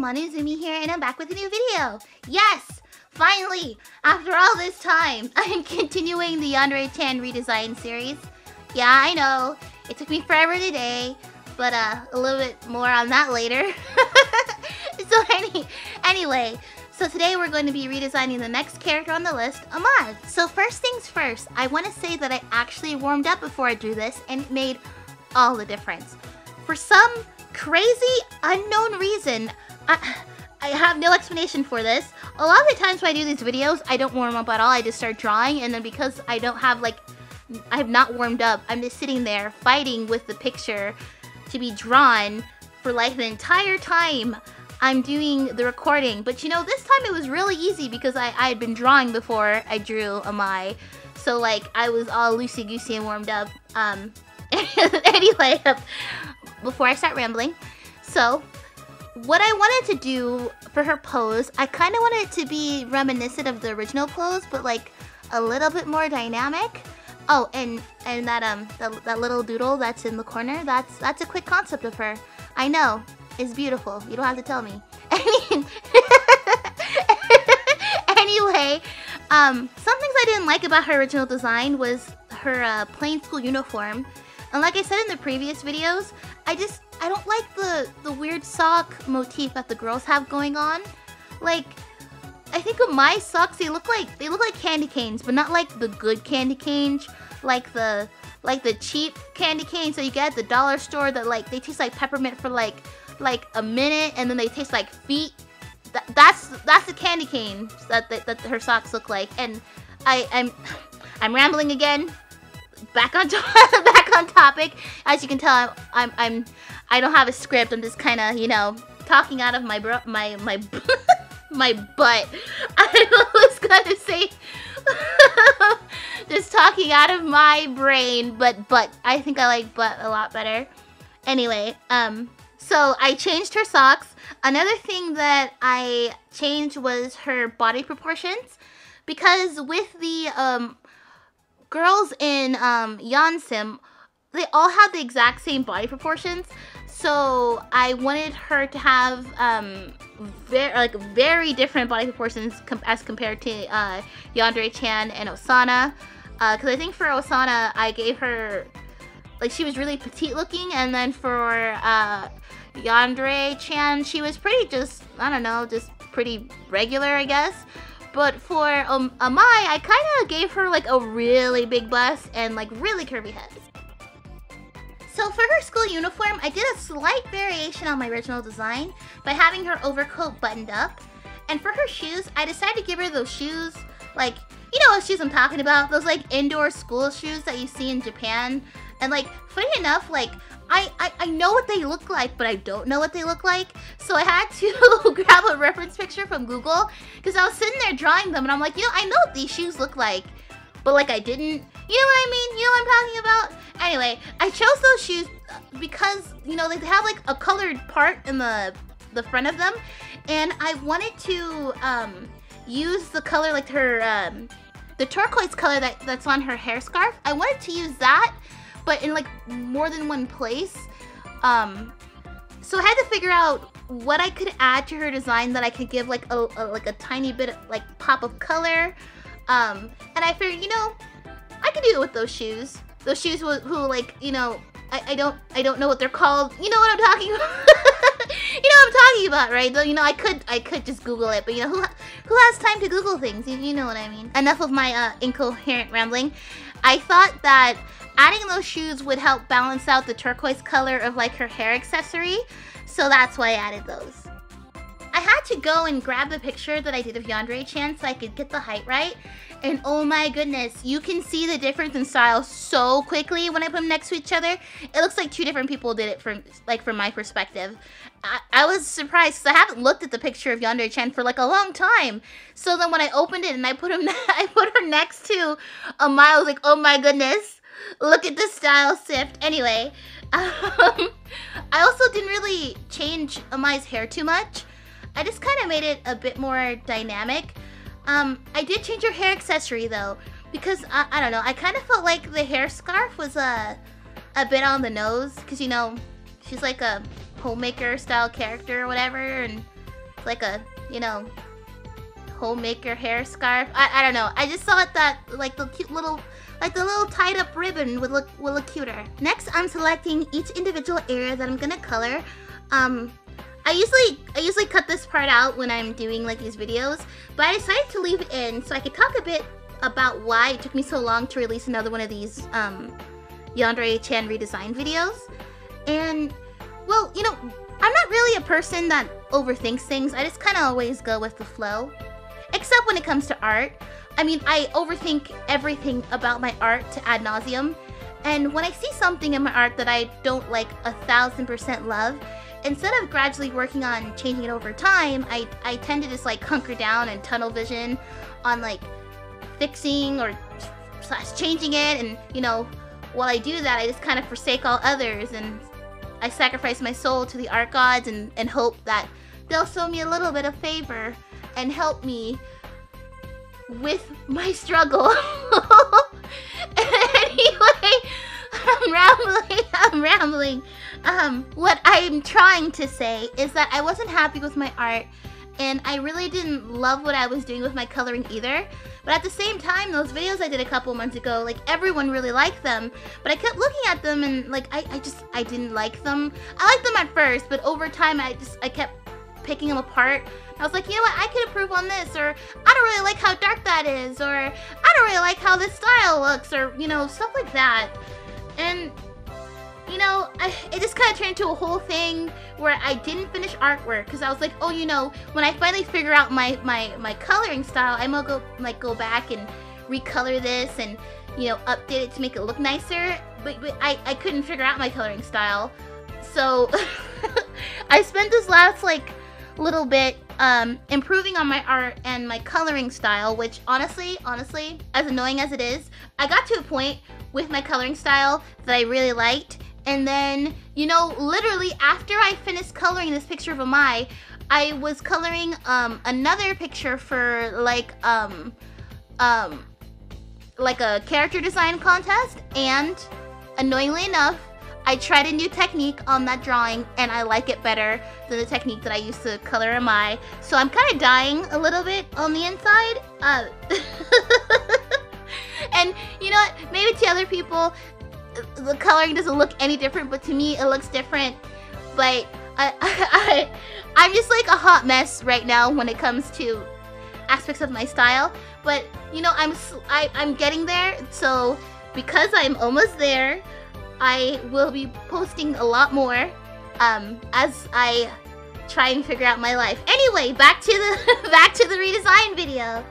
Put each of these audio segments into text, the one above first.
Manou Azumi here, and I'm back with a new video. Yes! Finally! After all this time, I'm continuing the Yandere Chan redesign series. Yeah, I know. It took me forever today, but uh, a little bit more on that later. so any, anyway, so today we're going to be redesigning the next character on the list, Amai. So first things first, I want to say that I actually warmed up before I drew this, and it made all the difference. For some crazy, unknown reason, I, have no explanation for this. A lot of the times when I do these videos, I don't warm up at all. I just start drawing, and then because I don't have, like, I have not warmed up, I'm just sitting there fighting with the picture to be drawn for, like, the entire time I'm doing the recording. But, you know, this time it was really easy because I, I had been drawing before I drew Amai. So, like, I was all loosey-goosey and warmed up. Um, anyway, before I start rambling. So, what I wanted to do for her pose, I kind of wanted it to be reminiscent of the original pose, but like a little bit more dynamic. Oh, and and that um that, that little doodle that's in the corner, that's that's a quick concept of her. I know, it's beautiful. You don't have to tell me. anyway, um, some things I didn't like about her original design was her uh, plain school uniform. And like I said in the previous videos, I just, I don't like the, the weird sock motif that the girls have going on. Like, I think of my socks, they look like, they look like candy canes, but not like the good candy canes, like the, like the cheap candy canes that you get at the dollar store that like, they taste like peppermint for like, like a minute and then they taste like feet. Th that's, that's the candy cane that, that, that her socks look like. And I, I'm, I'm rambling again back on back on topic. As you can tell, I'm, I'm I don't have a script. I'm just kind of you know talking out of my bro my my my butt. I was gonna say just talking out of my brain, but but I think I like butt a lot better. Anyway, um, so I changed her socks. Another thing that I changed was her body proportions because with the um girls in um, Yansim, they all have the exact same body proportions. So I wanted her to have um, very like very different body proportions com as compared to uh, Yandere Chan and Osana. Because uh, I think for Osana, I gave her like she was really petite looking, and then for uh, Yandere Chan, she was pretty just I don't know, just pretty regular, I guess. But for um, Amai, I kind of gave her like a really big bust and like really curvy head. So for her school uniform, I did a slight variation on my original design by having her overcoat buttoned up. And for her shoes, I decided to give her those shoes, like, you know what shoes I'm talking about? Those like indoor school shoes that you see in Japan. And like, funny enough, like, I, I, I know what they look like, but I don't know what they look like. So I had to grab a reference picture from Google because I was sitting there drawing them and I'm like, you know, I know what these shoes look like, but like I didn't. You know what I mean? You know what I'm talking about? Anyway, I chose those shoes because, you know, they have like a colored part in the the front of them and I wanted to um, use the color like her um, the turquoise color that, that's on her hair scarf. I wanted to use that but in like more than one place. Um, so I had to figure out what I could add to her design that I could give like a, a like a tiny bit of, like pop of color. Um, and I figured, you know, I could do it with those shoes. Those shoes who, who like, you know, I, I don't I don't know what they're called. You know what I'm talking about? you know what I'm talking about, right? Though you know I could I could just Google it, but you know who who has time to Google things? You, you know what I mean. Enough of my uh, incoherent rambling. I thought that adding those shoes would help balance out the turquoise color of like her hair accessory. So that's why I added those. I had to go and grab the picture that I did of Yandere Chan so I could get the height right. And oh my goodness, you can see the difference in style so quickly when I put them next to each other. It looks like two different people did it from like from my perspective. I, I was surprised because I haven't looked at the picture of Yandere Chan for like a long time. So then when I opened it and I put him I put her next to Amai, I was like, oh my goodness. Look at the style shift. Anyway, um, I also didn't really change Amai's hair too much. I just kind of made it a bit more dynamic. Um, I did change her hair accessory though, because I, I don't know, I kind of felt like the hair scarf was a, a bit on the nose, because you know, she's like a homemaker style character or whatever, and it's like a, you know, homemaker hair scarf. I, I don't know. I just thought that like the cute little like the little tied up ribbon would look would look cuter. Next, I'm selecting each individual area that I'm gonna color. Um, I usually I usually cut this part out when I'm doing like these videos, but I decided to leave it in so I could talk a bit about why it took me so long to release another one of these um, Yandere Chan redesign videos. And well, you know, I'm not really a person that overthinks things. I just kind of always go with the flow. Except when it comes to art. I mean, I overthink everything about my art to ad nauseum. And when I see something in my art that I don't like a thousand percent love, instead of gradually working on changing it over time, I, I tend to just like hunker down and tunnel vision on like fixing or slash changing it. And, you know, while I do that, I just kind of forsake all others and I sacrifice my soul to the art gods and, and hope that they'll show me a little bit of favor and help me with my struggle. anyway, I'm rambling, I'm rambling. Um, what I'm trying to say is that I wasn't happy with my art and I really didn't love what I was doing with my coloring either. But at the same time, those videos I did a couple months ago, like everyone really liked them. But I kept looking at them and like I, I just I didn't like them. I liked them at first, but over time I just I kept picking them apart. I was like, you know what, I could improve on this, or I don't really like how dark that is, or I don't really like how this style looks, or you know, stuff like that. And you know, I, it just kind of turned into a whole thing where I didn't finish artwork because I was like, oh, you know, when I finally figure out my my my coloring style, I'm gonna go like go back and recolor this and you know update it to make it look nicer. But, but I I couldn't figure out my coloring style, so I spent this last like little bit um, improving on my art and my coloring style, which honestly, honestly, as annoying as it is, I got to a point with my coloring style that I really liked and then, you know, literally after I finished coloring this picture of Amai, I was coloring um, another picture for like um, um, like a character design contest. And annoyingly enough, I tried a new technique on that drawing and I like it better than the technique that I used to color Amai. So I'm kind of dying a little bit on the inside. Uh, and you know what? Maybe to other people, the coloring doesn't look any different, but to me it looks different. But I, I, I, am just like a hot mess right now when it comes to aspects of my style. But you know, I'm I, I'm getting there. So because I'm almost there, I will be posting a lot more um, as I try and figure out my life. Anyway, back to the back to the redesign video.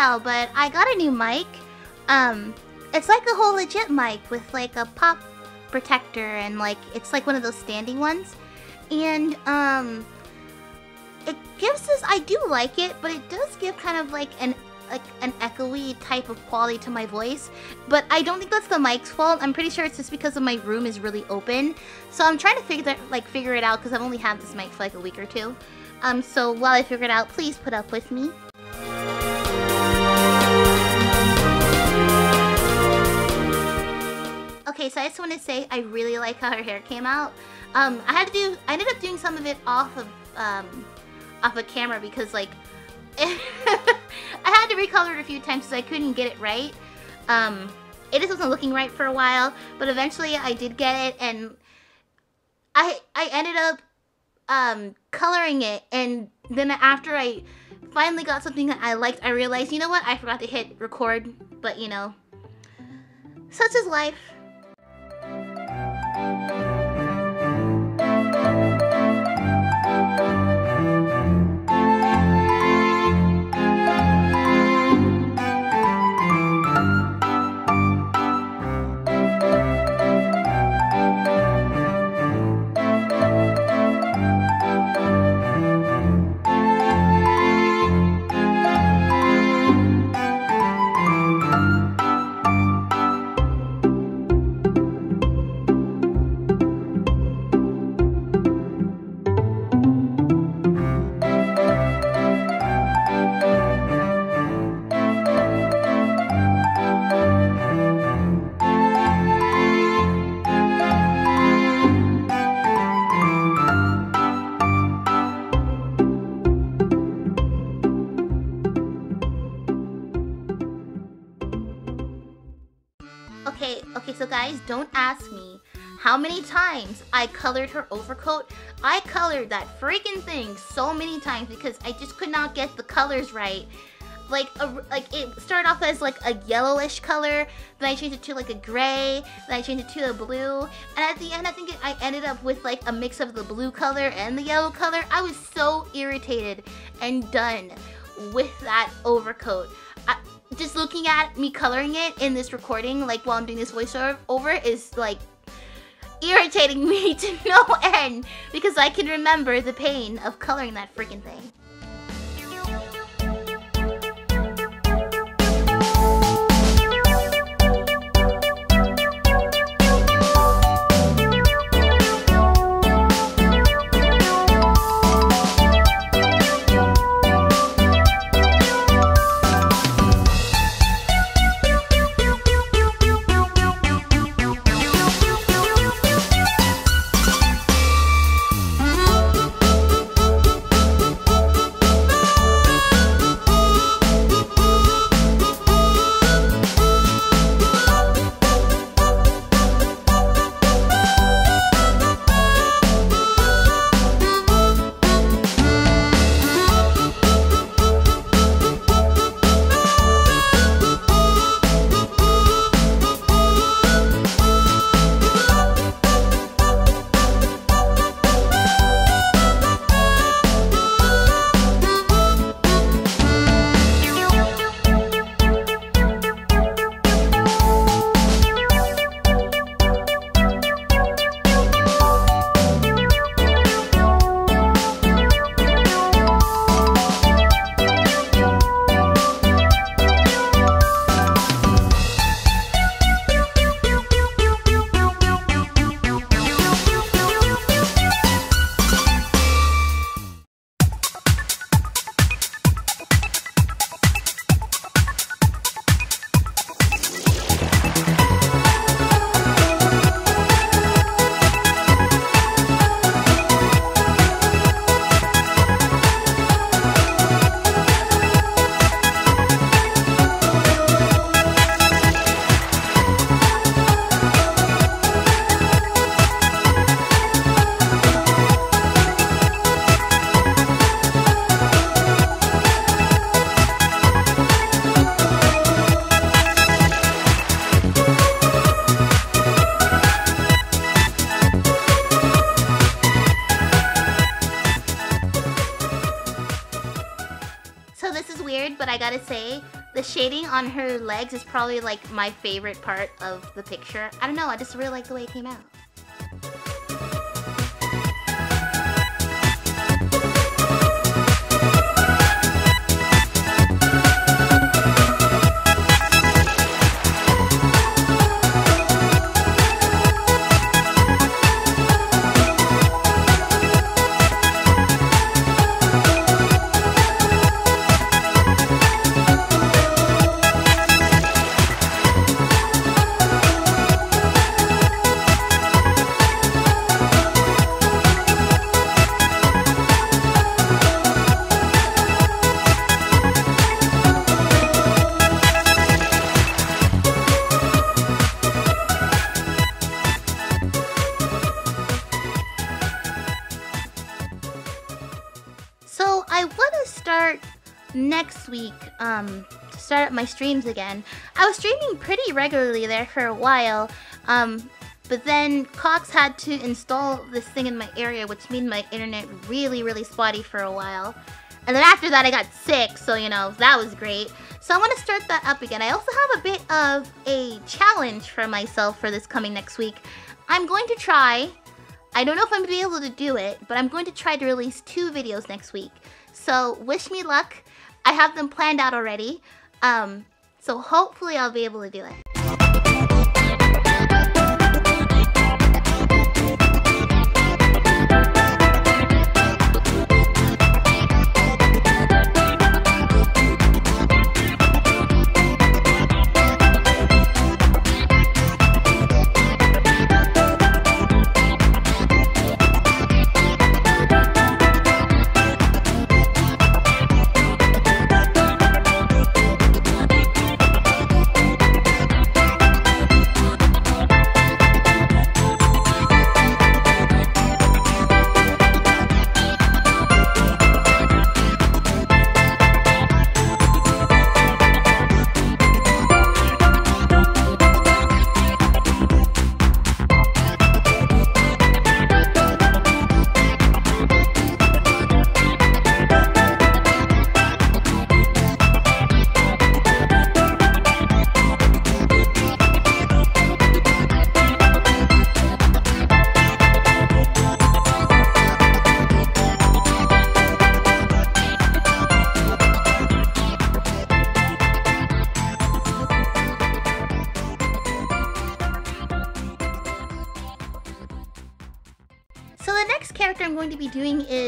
Tell, but I got a new mic. Um, it's like a whole legit mic with like a pop protector and like it's like one of those standing ones. And um, it gives this. I do like it, but it does give kind of like an like an echoey type of quality to my voice. But I don't think that's the mic's fault. I'm pretty sure it's just because of my room is really open. So I'm trying to figure that like figure it out because I've only had this mic for like a week or two. Um, so while I figure it out, please put up with me. Okay, so I just want to say I really like how her hair came out. Um, I had to do, I ended up doing some of it off of, um, off of camera because like, I had to recolor it a few times because I couldn't get it right. Um, it just wasn't looking right for a while, but eventually I did get it and I, I ended up, um, coloring it and then after I finally got something that I liked, I realized, you know what? I forgot to hit record, but you know, such is life. Okay, times I colored her overcoat. I colored that freaking thing so many times because I just could not get the colors right. Like, a, like it started off as like a yellowish color, then I changed it to like a gray, then I changed it to a blue, and at the end I think it, I ended up with like a mix of the blue color and the yellow color. I was so irritated and done with that overcoat. I, just looking at me coloring it in this recording, like while I'm doing this voiceover over, is like irritating me to no end because I can remember the pain of coloring that freaking thing. Shading on her legs is probably like my favorite part of the picture. I don't know, I just really like the way it came out. Um, to start up my streams again. I was streaming pretty regularly there for a while, um, but then Cox had to install this thing in my area, which made my internet really, really spotty for a while. And then after that, I got sick, so you know, that was great. So I want to start that up again. I also have a bit of a challenge for myself for this coming next week. I'm going to try, I don't know if I'm going to be able to do it, but I'm going to try to release two videos next week. So wish me luck. I have them planned out already. Um, so hopefully I'll be able to do it.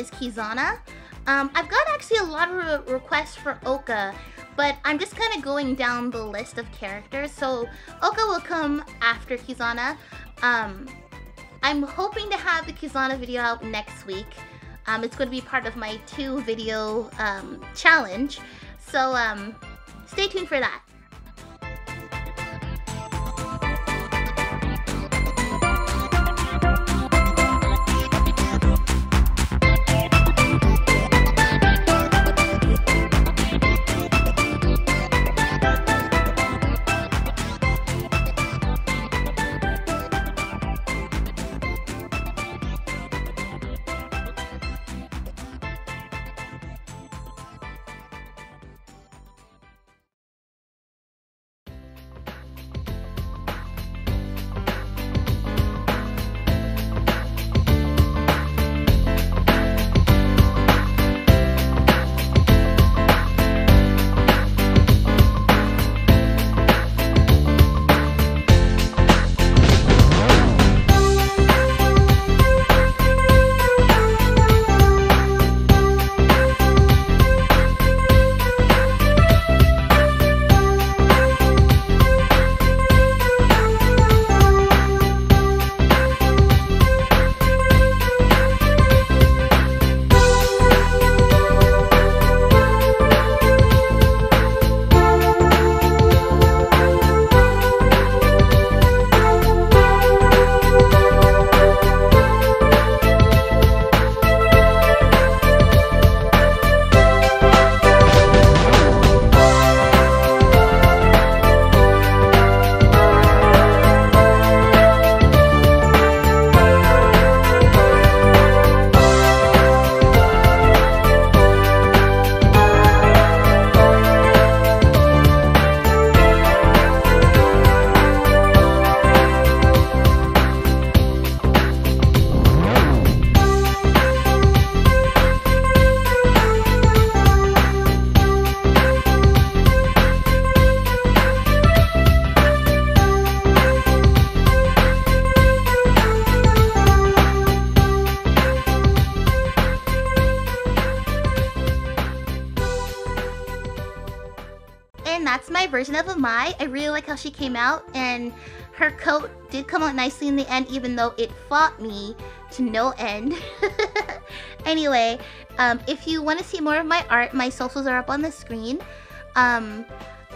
Is Kizana. Um, I've got actually a lot of re requests for Oka, but I'm just kind of going down the list of characters. So Oka will come after Kizana. Um, I'm hoping to have the Kizana video out next week. Um, it's going to be part of my two video um, challenge. So um, stay tuned for that. Of Amai. I really like how she came out and her coat did come out nicely in the end even though it fought me to no end. anyway, um, if you want to see more of my art, my socials are up on the screen. Um,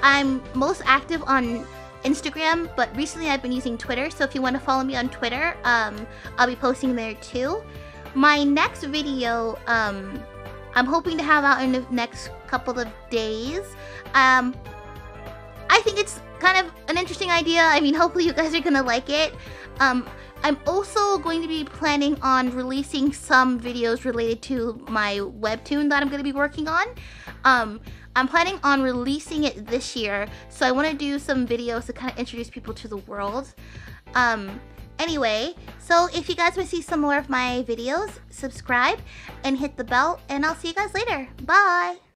I'm most active on Instagram, but recently I've been using Twitter, so if you want to follow me on Twitter, um, I'll be posting there too. My next video, um, I'm hoping to have out in the next couple of days. Um, think it's kind of an interesting idea. I mean, hopefully you guys are gonna like it. Um, I'm also going to be planning on releasing some videos related to my webtoon that I'm going to be working on. Um, I'm planning on releasing it this year, so I want to do some videos to kind of introduce people to the world. Um, anyway, so if you guys want to see some more of my videos, subscribe and hit the bell, and I'll see you guys later. Bye!